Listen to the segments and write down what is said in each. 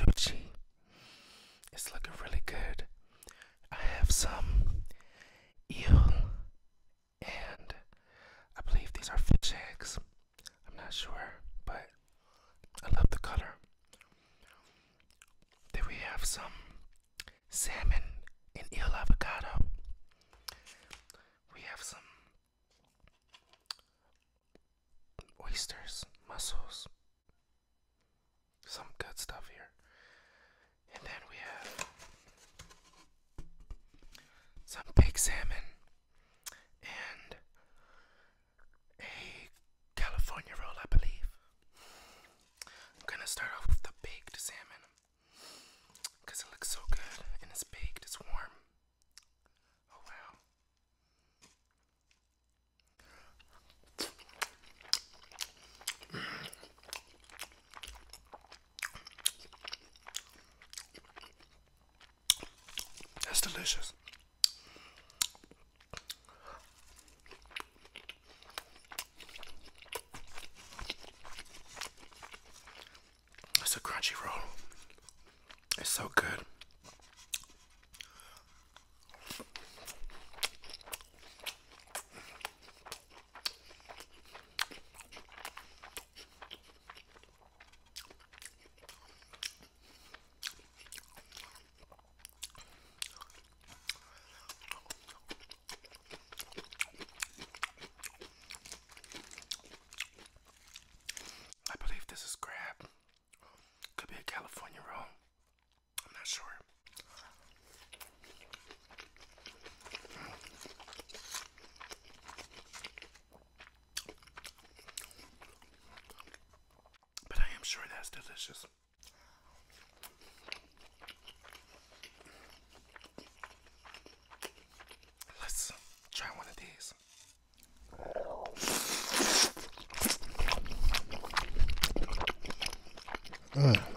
sushi. It's looking really good. I have some eel and I believe these are fish eggs. I'm not sure, but I love the color. Then we have some salmon and eel avocado. We have some oysters, mussels, some good stuff here. And then we have some big salmon and a California roll, I believe. I'm gonna start off with the baked salmon because it looks so good and it's baked, it's warm. Oh wow. That's delicious. It's a crunchy roll. It's so good. California roll. I'm not sure. But I am sure that's delicious. Let's try one of these. Oh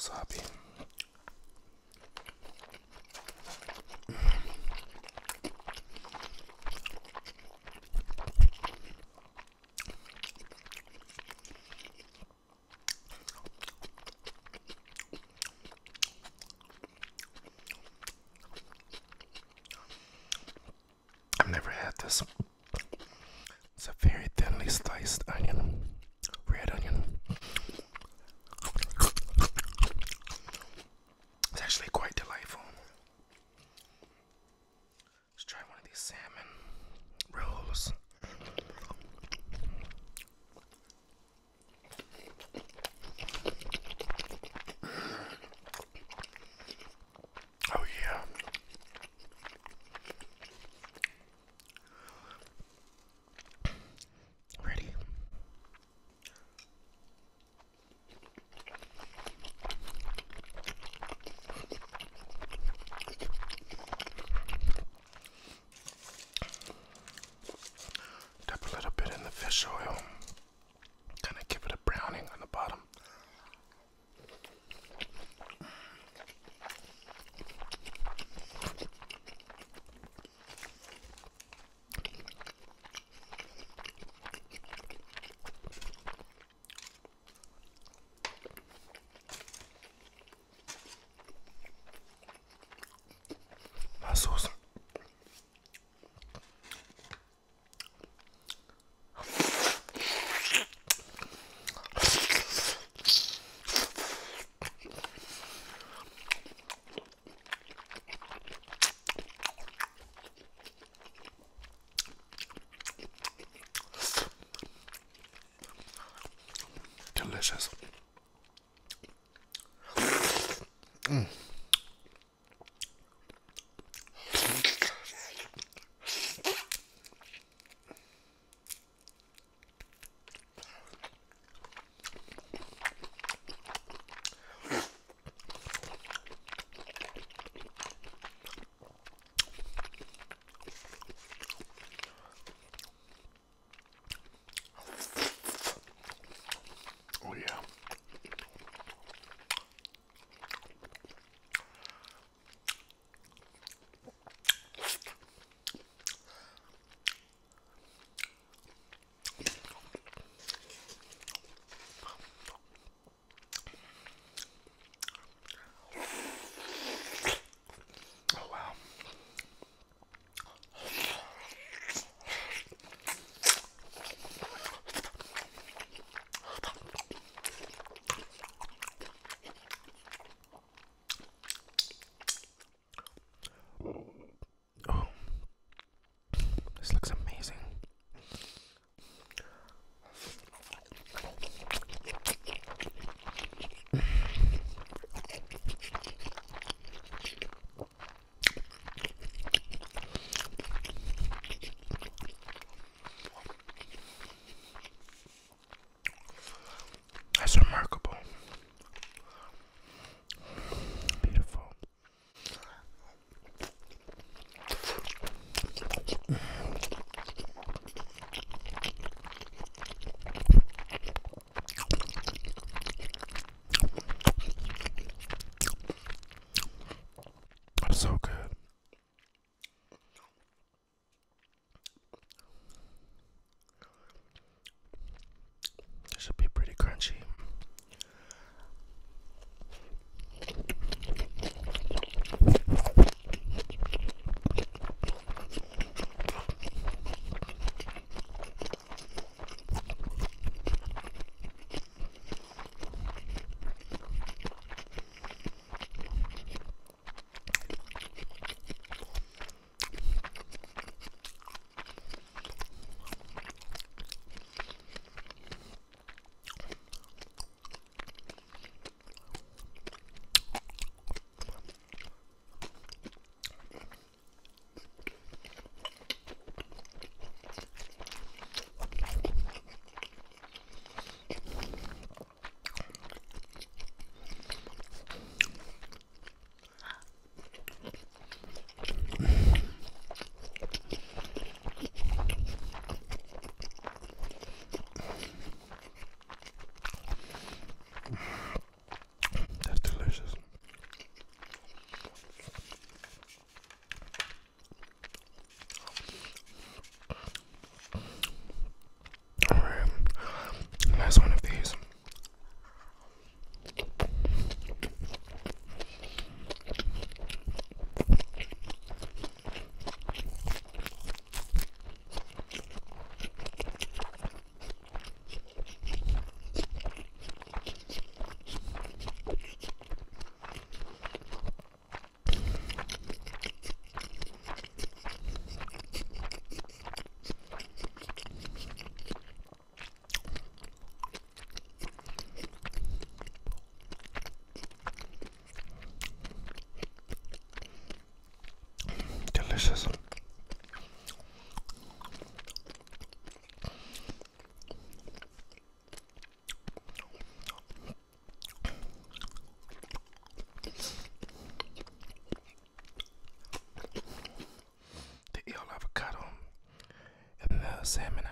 Some more oil. Delicious. The eel avocado and the salmon